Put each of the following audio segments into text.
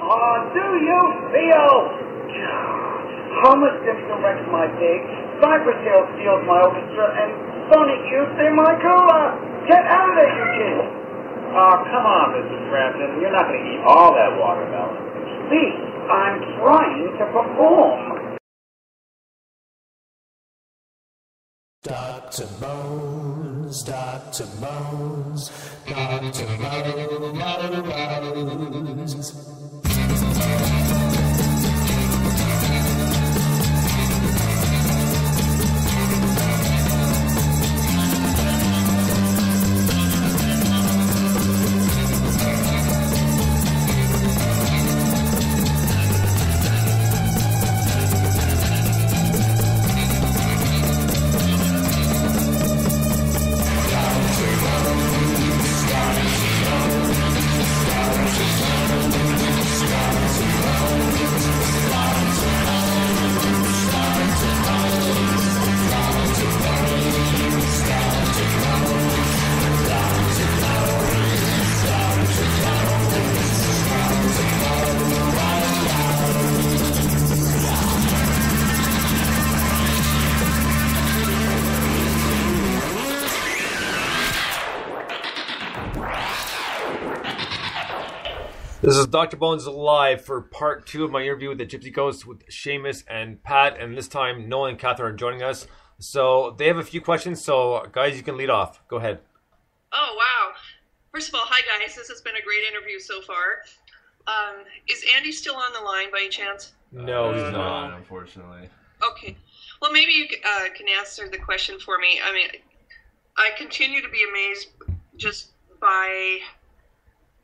Oh, do you feel? Hummus dips the wrecks my pig, Cypress Hill steals my orchestra, and Sonic Youth in my cooler. Get out of there, you kids. Oh, come on, Mrs. Frampton. You're not going to eat all that watermelon. Please, I'm trying to perform. Dr. Bones, Dr. Bones, Dr. Bones. This is Dr. Bones live for part two of my interview with the Gypsy Ghost with Seamus and Pat, and this time Nolan and Catherine are joining us. So they have a few questions. So guys, you can lead off. Go ahead. Oh wow! First of all, hi guys. This has been a great interview so far. Um, is Andy still on the line by any chance? No, he's Uh, not. unfortunately. Okay. Well, maybe you uh, can answer the question for me. I mean, I continue to be amazed just by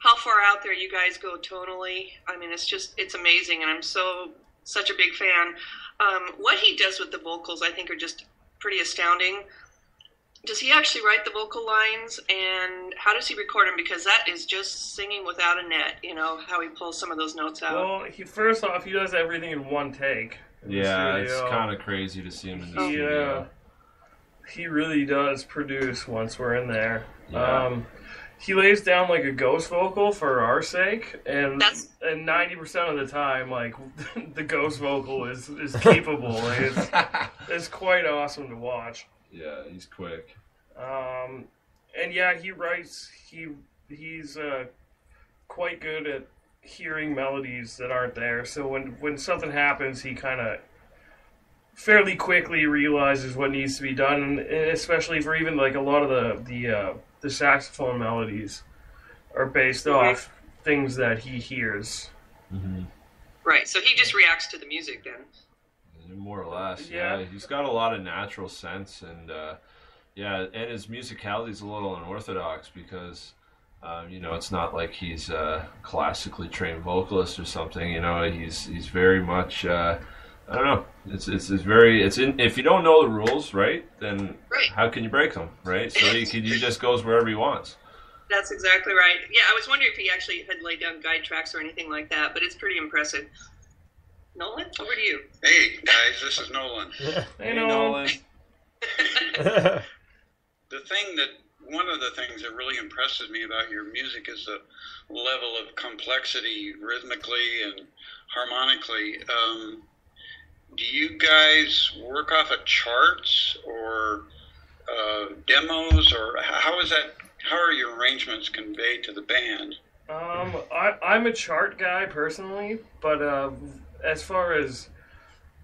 how far out there you guys go tonally. I mean, it's just it's amazing, and I'm so such a big fan. Um, what he does with the vocals, I think, are just pretty astounding. Does he actually write the vocal lines, and how does he record them? Because that is just singing without a net. You know how he pulls some of those notes out. Well, he first off, he does everything in one take. in Yeah, it's kind of crazy to see him in the He, studio. he really does produce once we're in there. Yeah. Um, he lays down like a ghost vocal for our sake, and That's- and ninety percent of the time, like the ghost vocal is is capable. Like, it's it's quite awesome to watch. yeah, he's quick. Um, and yeah, he writes. He he's uh, quite good at hearing melodies that aren't there. So when when something happens, he kind of fairly quickly realizes what needs to be done, and especially for even like a lot of the the uh, the saxophone melodies are based off things that he hears. right. So he just reacts to the music then. More or less, Yeah. yeah. He's got a lot of natural sense, and uh, yeah, and his musicality is a little unorthodox because, um, you know, it's not like he's a classically trained vocalist or something. You know, he's he's very much. Uh, I don't know. It's, it's it's very it's in. If you don't know the rules, right, then Right. how can you break them, right? So he he just goes wherever he wants. That's exactly right. Yeah, I was wondering if he actually had laid down guide tracks or anything like that, but it's pretty impressive. Nolan, over to you. Hey guys, this is Nolan. You nolan. The thing that one of the things that really impresses me about your music is the level of complexity rhythmically and harmonically. Um, do you guys work off of charts or uh, demos, or how is that? How are your arrangements conveyed to the band? Um, I, I'm a chart guy personally, but uh, as far as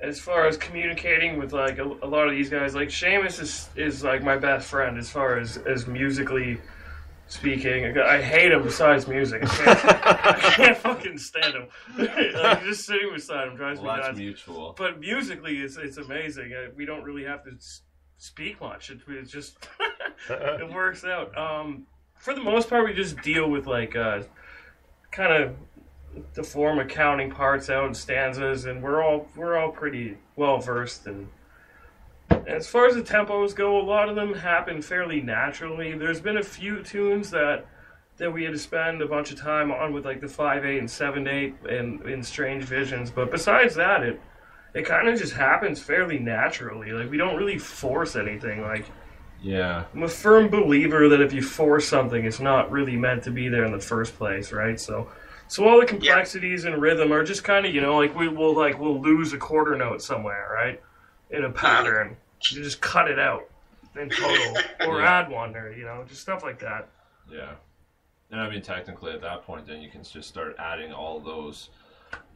as far as communicating with like a, a lot of these guys, like Seamus is is like my best friend as far as as musically speaking. I hate him besides music. I can't, I can't fucking stand him. like just sitting beside him drives Well, me that's nuts. mutual. But musically, it's it's amazing. Uh, We don't really have to speak much. It, it's just it works out. Um, for the most part, we just deal with like uh, kind of the form of counting parts out in stanzas, and we're all we're all pretty well versed in. As far as the tempos go, a lot of them happen fairly naturally. There's been a few tunes that that we had to spend a bunch of time on with like the five eight and seven eight and in Strange Visions, but besides that, it it kind of just happens fairly naturally. Like we don't really force anything. Like Yeah. I'm a firm believer that if you force something, it's not really meant to be there in the first place, right? So So all the complexities and rhythm are just kind of, you know, like we will like we'll lose a quarter note somewhere, right? In a uh-huh. pattern, you just cut it out in total, or Yeah. add one, or you know, just stuff like that. Yeah. And I mean, technically, at that point, then you can just start adding all those.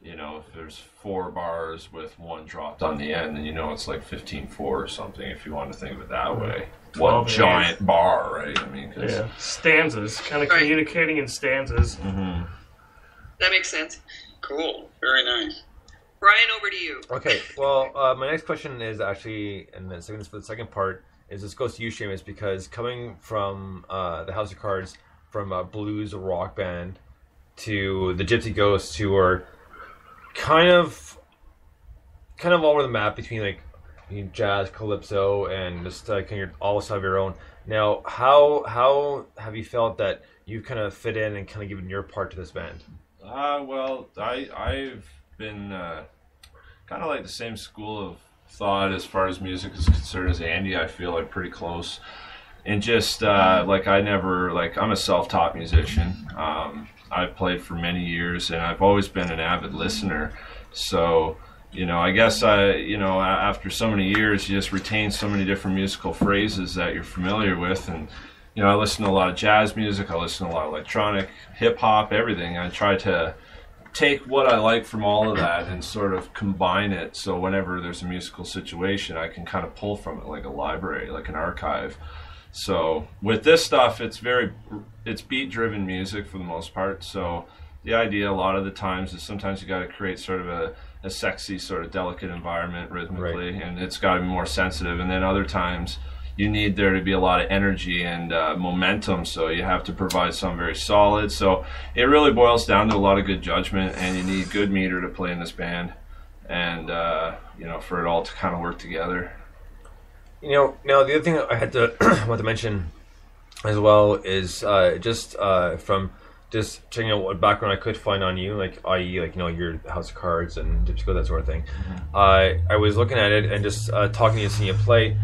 You know, if there's four bars with one dropped on the end, then you know it's like 15 4 or something if you want to think of it that way. One 12 giant bar, right? I mean, 'cause- Yeah, stanzas, kind of Right. communicating in stanzas. Mhm. That makes sense. Cool. Very nice. Brian, over to you. Okay, well, uh, my next question is actually, and then second for the second part is this goes to you, Seamus, because coming from uh, the House of Cards, from a blues rock band to the Gypsy Ghosts, who are kind of, kind of all over the map between like you know, jazz, calypso, and just uh, kind of all have your own. Now, how how have you felt that you kind of fit in and kind of given your part to this band? Uh, well, I I've been uh, kind of like the same school of thought as far as music is concerned as Andy. I feel like pretty close, and just uh, like I never like I'm a self-taught musician. Um, I've played for many years, and I've always been an avid listener. So you know, I guess I you know after so many years, you just retain so many different musical phrases that you're familiar with, and you know, I listen to a lot of jazz music. I listen to a lot of electronic, hip hop, everything. I try to take what I like from all of that and sort of combine it. So whenever there's a musical situation, I can kind of pull from it like a library, like an archive. So with this stuff, it's very it's beat driven music for the most part. So the idea a lot of the times is sometimes you got to create sort of a, a sexy, sort of delicate environment rhythmically, and it's got to be more sensitive. And then other times you need there to be a lot of energy and uh, momentum, so you have to provide some very solid. So it really boils down to a lot of good judgment, and you need good meter to play in this band, and uh, you know for it all to kind of work together. You know, now the other thing I had to want to mention as well is uh, just uh, from just checking out what background I could find on you, like i.e., like you know your House of Cards and Gypsy Code, that sort of thing. Uh, I was looking at it and just uh, talking to you, seeing you play.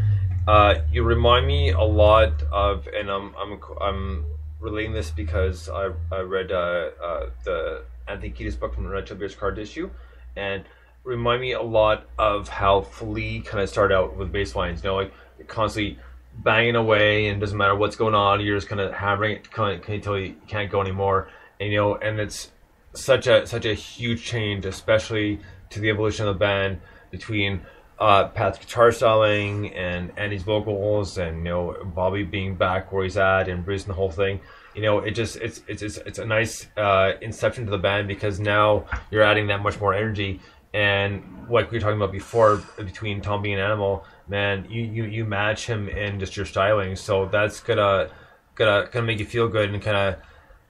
Uh, you remind me a lot of, and I'm I'm I'm relating this because I I read uh, uh, the Anthony Kiedis book from Red Chili Bears Scar Tissue, and remind me a lot of how Flea kind of started out with bass lines. You know, like constantly banging away, and doesn't matter what's going on. You're just kind of hammering it kind of, until you can't go anymore. And you know, and it's such a such a huge change, especially to the evolution of the band between uh, Pat's guitar styling and Andy's vocals, and you know Bobby being back where he's at, and Bruce and the whole thing. You know, it just it's it's it's, it's a nice uh, inception to the band because now you're adding that much more energy. And like we were talking about before, between Tom being an Animal, man, you, you, you match him in just your styling, so that's gonna gonna gonna make you feel good and kind of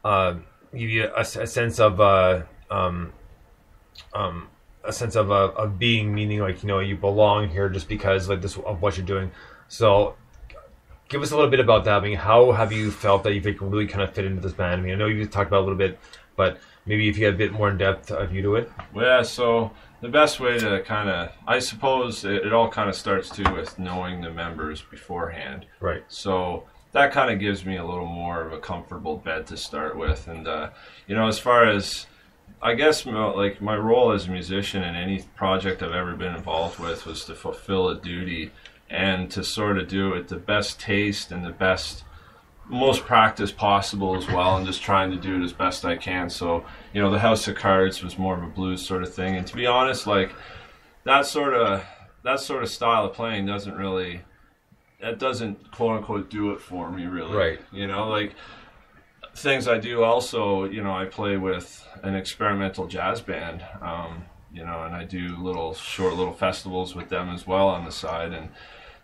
uh, give you a, a sense of uh, um, um, a sense of uh, of being, meaning like you know you belong here just because like this of what you're doing. So, give us a little bit about that. I mean, how have you felt that you've like, really kind of fit into this band? I mean, I know you talked about a little bit, but maybe if you had a bit more in depth of view to it. Well, yeah, so the best way to kind of, I suppose it, it all kind of starts too with knowing the members beforehand. Right. So that kind of gives me a little more of a comfortable bed to start with. And, uh, you know, as far as, I guess, like my role as a musician in any project I've ever been involved with was to fulfill a duty and to sort of do it with the best taste and the best most practice possible as well and just trying to do it as best I can. So, you know, the House of Cards was more of a blues sort of thing. And to be honest, like that sort of that sort of style of playing doesn't really that doesn't quote unquote do it for me really. Right. You know, like things I do also, you know, I play with an experimental jazz band. Um, you know, and I do little short little festivals with them as well on the side and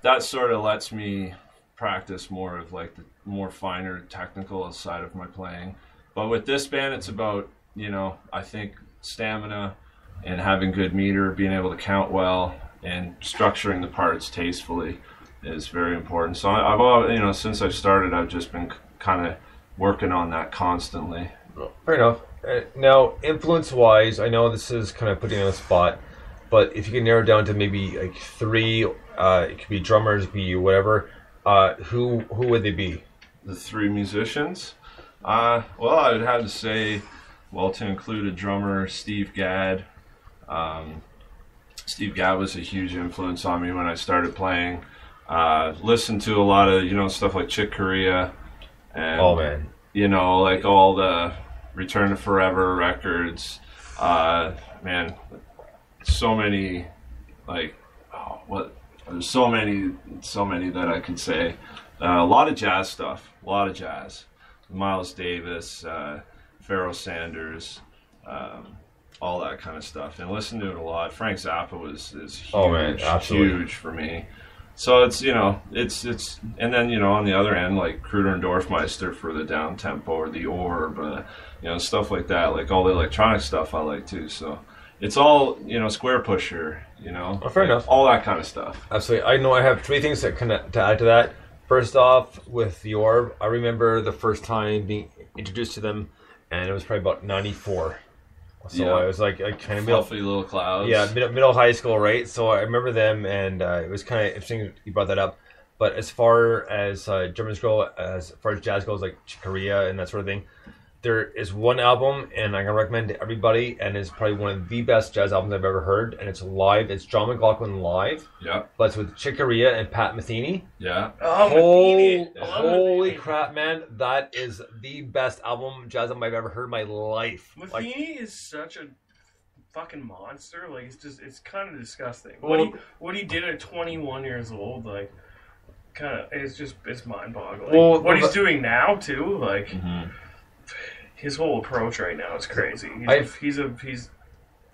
that sort of lets me practice more of like the more finer technical side of my playing. But with this band, it's about you know I think stamina and having good meter, being able to count well, and structuring the parts tastefully is very important. So I've all you know since I've started, I've just been kind of working on that constantly. Fair enough. Uh, now, influence-wise, I know this is kind of putting you on the spot, but if you can narrow down to maybe like three, uh, it could be drummers, be whatever. Uh, who who would they be? The three musicians. Uh, well, I would have to say well, to include a drummer, Steve Gadd. Um, Steve Gadd was a huge influence on me when I started playing. Uh, listened to a lot of you know stuff like Chick Corea, and Oh man, you know like all the Return to Forever records. Uh, man, so many like oh, what there's so many so many that I can say. Uh, a lot of jazz stuff, a lot of jazz. Miles Davis, uh, Pharoah Sanders, um, all that kind of stuff, and listen to it a lot. Frank Zappa was is huge, Oh, man, huge for me. So it's you know it's it's and then you know on the other end like Kruder and Dorfmeister for the down tempo or the orb, uh, you know stuff like that. Like all the electronic stuff I like too. So it's all you know Squarepusher, you know, Oh, fair like, enough. all that kind of stuff. Absolutely. I know I have three things that can to add to that. First off, with the orb, I remember the first time being introduced to them, and it was probably about '94. So Yeah. I was like, I kind of middle, Fluffy little clouds. yeah, middle, middle high school, right? So I remember them, and uh, it was kind of interesting you brought that up. But as far as uh, Germans go, as far as jazz goes, like Corea and that sort of thing, there is one album, and I can recommend to everybody, and it's probably one of the best jazz albums I've ever heard, and it's live. It's John McLaughlin live, yeah, but it's with Chick Corea and Pat Metheny. yeah. Oh, Holy, Metheny. Holy crap, man! That is the best album, jazz album I've ever heard in my life. Like, is such a fucking monster. Like it's just it's kind of disgusting. Well- what he what he did at 21 years old, like kind of it's just it's mind boggling. Well, what he's but- doing now too, like Mhm. His whole approach right now is crazy. He's, a, I've- he's a he's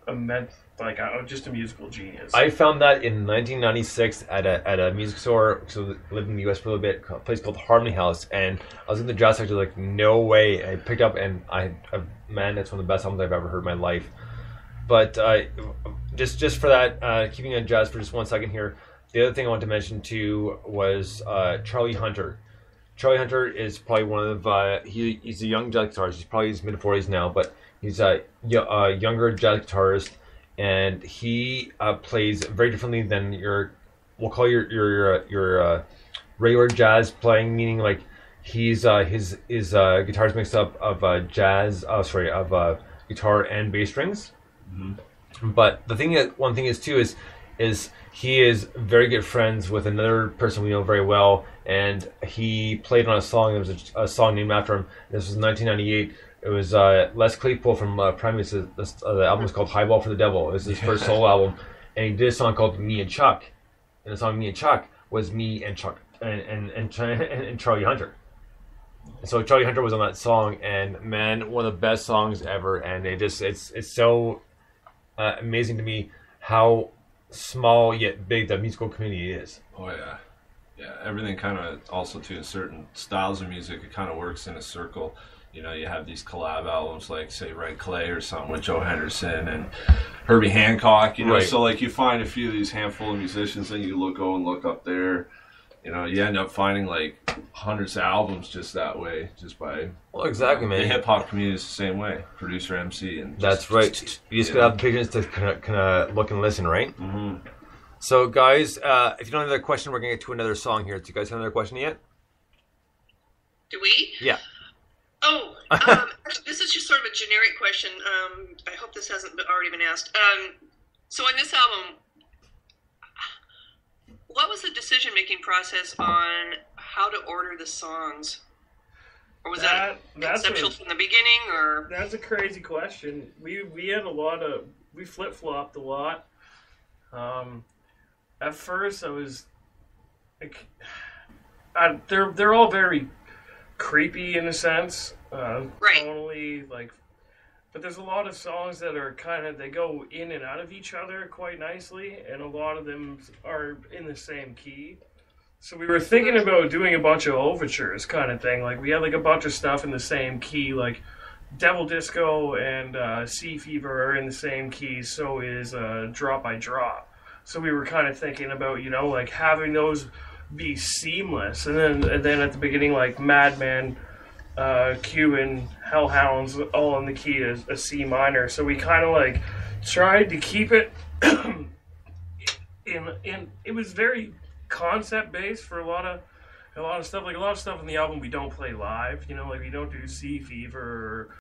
a med like uh, just a musical genius. I found that in 1996 at a at a music store. So I lived in the U.S. for a little bit, a place called Harmony House, and I was in the jazz section. Like, no way! I picked up, and I, I man, that's one of the best albums I've ever heard in my life. But uh, just just for that, uh, keeping on jazz for just one second here. The other thing I want to mention too was uh, Charlie Hunter. Charlie Hunter is probably one of uh, he, he's a young jazz guitarist. He's probably in his mid forties now, but he's a younger jazz guitarist, and he uh, plays very differently than your we'll call your your uh, your uh, regular jazz playing. Meaning like he's uh, his his uh, guitar is mixed up of uh, jazz. Oh, sorry, of uh, guitar and bass strings. But the thing that one thing is too is is he is very good friends with another person we know very well, and he played on a song. There was a, a song named after him. This was 1998. It was uh, Les Claypool from uh, Primus. Uh, the album was called Highball for the Devil. It was his first solo album, and he did a song called Me and Chuck. And the song Me and Chuck was me and Chuck and and and, and, and Charlie Hunter. And so Charlie Hunter was on that song, and man, one of the best songs ever. And it just it's it's so uh, amazing to me how small yet big the musical community is. Oh yeah, yeah. Everything kind of also to certain styles of music. It kind of works in a circle. You know, you have these collab albums like say Red Clay or something with Joe Henderson and Herbie Hancock. You know, Right. so like you find a few of these handful of musicians, and you look go and look up there. You know, you end up finding like hundreds of albums just that way, just by Well, exactly, man. the hip hop community is the same way. Producer, MC, and That's right. You just gotta have the patience to kind of, kind of look and listen, right? hmm So, guys, uh, if you don't have another question, we're gonna get to another song here. Do you guys have another question yet? Do we? Yeah. Oh, um, this is just sort of a generic question. Um, I hope this hasn't already been asked. Um, so, on this album, what was the decision-making process on how to order the songs? Or was that, That- conceptual a- from the beginning? Or That's a crazy question. We we had a lot of we flip flopped a lot. Um, at first, I was like, I, they're they're all very creepy in a sense, uh, Right. tonally like. But there's a lot of songs that are kind of they go in and out of each other quite nicely, and a lot of them are in the same key. So we were thinking about doing a bunch of overtures, kind of thing. Like we had like a bunch of stuff in the same key, like Devil Disco and uh, Sea Fever are in the same key. So is uh, Drop by Drop. So we were kind of thinking about you know like having those be seamless, and then and then at the beginning like Madman, uh, and Hellhounds all in the key as a C minor. So we kind of like tried to keep it in in it was very concept based for a lot of a lot of stuff like a lot of stuff in the album we don't play live you know like we don't do sea fever